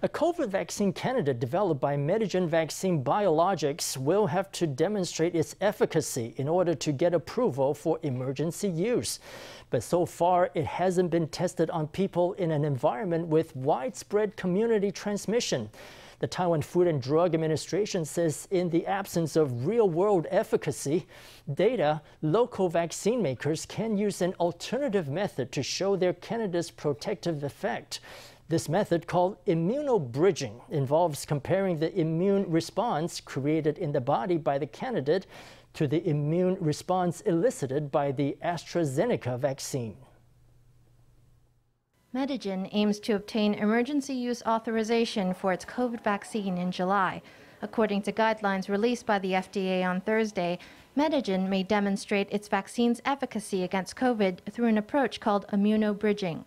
A COVID vaccine candidate developed by Medigen Vaccine Biologics will have to demonstrate its efficacy in order to get approval for emergency use. But so far, it hasn't been tested on people in an environment with widespread community transmission. The Taiwan Food and Drug Administration says in the absence of real world efficacy data, local vaccine makers can use an alternative method to show their candidate's protective effect. This method, called immunobridging, involves comparing the immune response created in the body by the candidate to the immune response elicited by the AstraZeneca vaccine. Medigen aims to obtain emergency use authorization for its COVID vaccine in July. According to guidelines released by the FDA on Thursday, Medigen may demonstrate its vaccine's efficacy against COVID through an approach called immunobridging.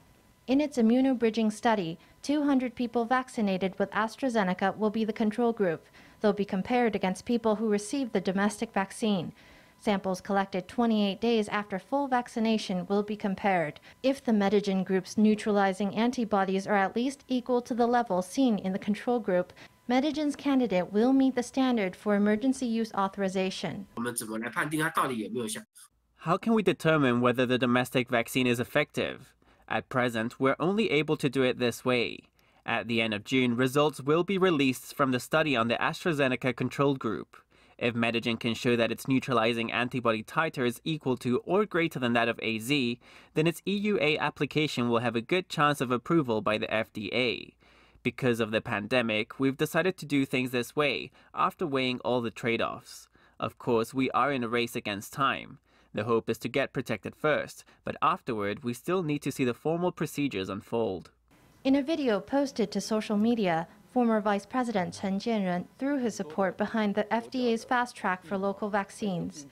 In its immunobridging study, 200 people vaccinated with AstraZeneca will be the control group. They'll be compared against people who received the domestic vaccine. Samples collected 28 days after full vaccination will be compared. If the Medigen group's neutralizing antibodies are at least equal to the level seen in the control group, Medigen's candidate will meet the standard for emergency use authorization. How can we determine whether the domestic vaccine is effective? At present, we're only able to do it this way. At the end of June, results will be released from the study on the AstraZeneca control group. If Medigen can show that its neutralizing antibody titer is equal to or greater than that of AZ, then its EUA application will have a good chance of approval by the FDA. Because of the pandemic, we've decided to do things this way, after weighing all the trade offs. Of course, we are in a race against time. The hope is to get protected first, but afterward, we still need to see the formal procedures unfold. In a video posted to social media, Former Vice President Chen Chien-jen threw his support behind the FDA's fast track for local vaccines.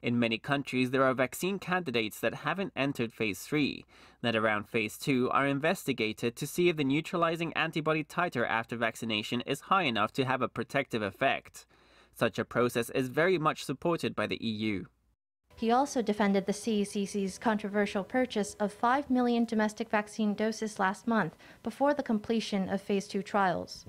In many countries, there are vaccine candidates that haven't entered phase 3, that around phase 2 are investigated to see if the neutralizing antibody titer after vaccination is high enough to have a protective effect. Such a process is very much supported by the EU. He also defended the CECC's controversial purchase of 5 million domestic vaccine doses last month before the completion of phase 2 trials.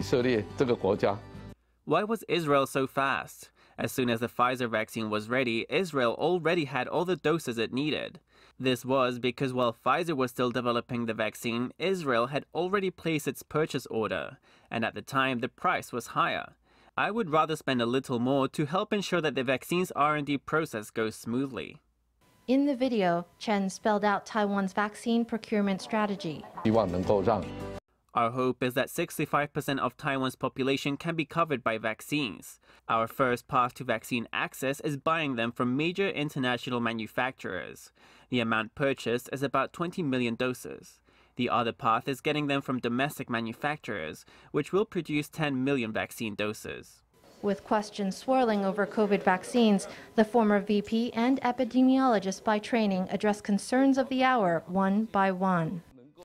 Why was Israel so fast? As soon as the Pfizer vaccine was ready, Israel already had all the doses it needed. This was because while Pfizer was still developing the vaccine, Israel had already placed its purchase order, and at the time the price was higher. I would rather spend a little more to help ensure that the vaccine's R&D process goes smoothly. In the video, Chen spelled out Taiwan's vaccine procurement strategy. Our hope is that 65% of Taiwan's population can be covered by vaccines. Our first path to vaccine access is buying them from major international manufacturers. The amount purchased is about 20 million doses. The other path is getting them from domestic manufacturers, which will produce 10 million vaccine doses. With questions swirling over COVID vaccines, the former VP and epidemiologist by training addressed concerns of the hour one by one.